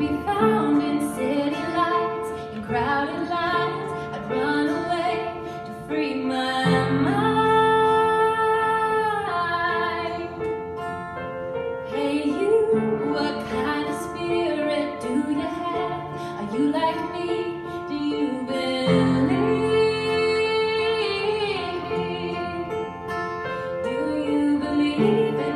be found in city lights, in crowded lines. I'd run away to free my mind. Hey, you, what kind of spirit do you have? Are you like me? Do you believe? Do you believe?